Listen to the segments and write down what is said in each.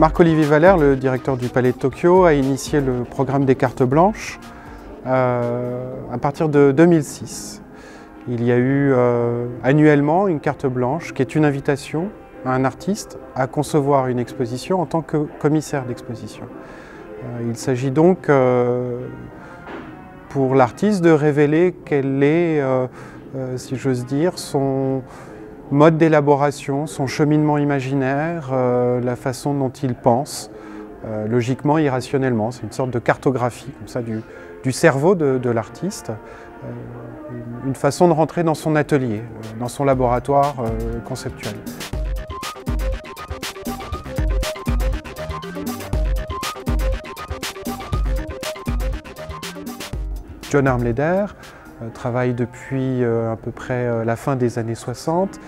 Marc-Olivier Valère, le directeur du Palais de Tokyo, a initié le programme des cartes blanches euh, à partir de 2006. Il y a eu euh, annuellement une carte blanche qui est une invitation à un artiste à concevoir une exposition en tant que commissaire d'exposition. Euh, il s'agit donc pour l'artiste de révéler quel est, si j'ose dire, son, mode d'élaboration, son cheminement imaginaire, euh, la façon dont il pense, euh, logiquement, irrationnellement. C'est une sorte de cartographie comme ça, du, cerveau de, l'artiste, euh, une façon de rentrer dans son atelier, dans son laboratoire conceptuel. John Armleder travaille depuis euh, à peu près euh, la fin des années 60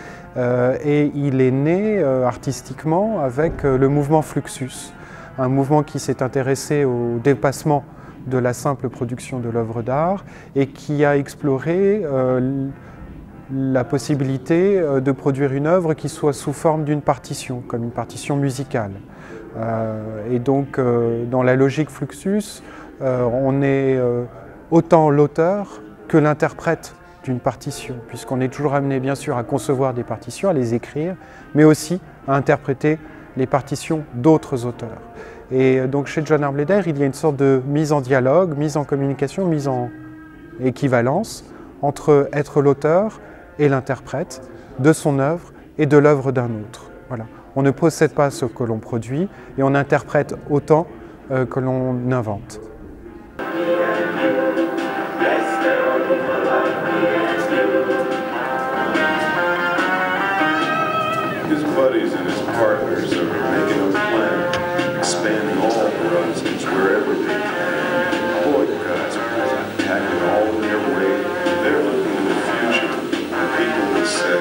et il est né artistiquement avec le mouvement Fluxus, un mouvement qui s'est intéressé au dépassement de la simple production de l'œuvre d'art et qui a exploré la possibilité de produire une œuvre qui soit sous forme d'une partition, comme une partition musicale. et donc, dans la logique Fluxus, on est autant l'auteur l'interprète d'une partition, puisqu'on est toujours amené bien sûr à concevoir des partitions, à les écrire, mais aussi à interpréter les partitions d'autres auteurs. Et donc chez John Armleder, il y a une sorte de mise en dialogue, mise en communication, mise en équivalence entre être l'auteur et l'interprète de son œuvre et de l'œuvre d'un autre. On ne possède pas ce que l'on produit et on interprète autant euh, que l'on invente. His buddies and his partners are making a plan, expanding all horizons wherever they can. Boy, the guys are packing all in their way. They're looking to the future. And people will say,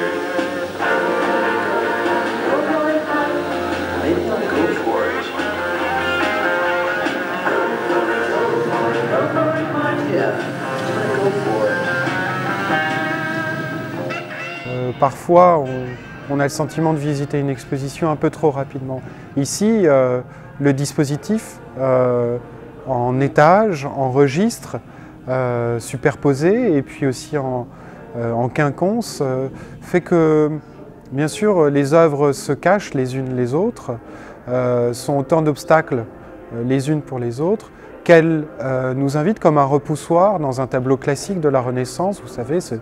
maybe I'll go for it. Yeah, go for it. Parfois, on on a le sentiment de visiter une exposition un peu trop rapidement. Ici, euh, le dispositif euh, en étage, en registre, euh, superposé et puis aussi en, en quinconce fait que, bien sûr, les œuvres se cachent les unes les autres, sont autant d'obstacles les unes pour les autres, qu'elle euh, nous invite comme un repoussoir dans un tableau classique de la Renaissance, vous savez, cette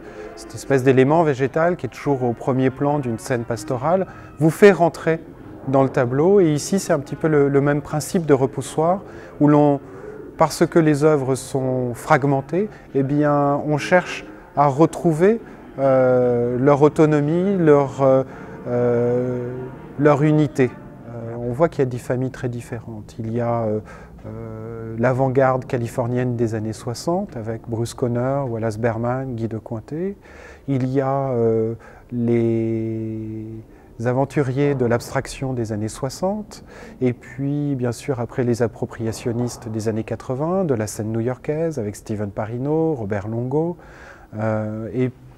espèce d'élément végétal qui est toujours au premier plan d'une scène pastorale, vous fait rentrer dans le tableau. Et ici, c'est un petit peu le, même principe de repoussoir, où l'on, parce que les œuvres sont fragmentées, eh bien, on cherche à retrouver euh, leur autonomie, leur, euh, leur unité. on voit qu'il y a des familles très différentes. Il y a l'avant-garde californienne des années 60 avec Bruce Conner, Wallace Berman, Guy de Cointet. Il y a euh, les aventuriers de l'abstraction des années 60, et puis bien sûr après les appropriationnistes des années 80, de la scène new-yorkaise avec Steven Parino, Robert Longo, euh,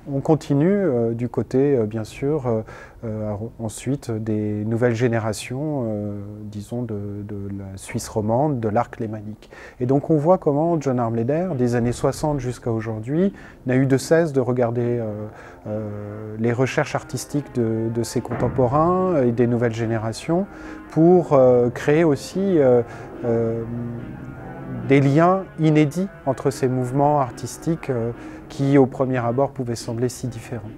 on continue euh, du côté, euh, bien sûr, euh, ensuite des nouvelles générations, disons, de, la Suisse romande, de l'arc lémanique. Et donc on voit comment John Armleder, des années 60 jusqu'à aujourd'hui, n'a eu de cesse de regarder les recherches artistiques de, de, ses contemporains et des nouvelles générations pour créer aussi des liens inédits entre ces mouvements artistiques euh, qui, au premier abord, pouvaient sembler si différents.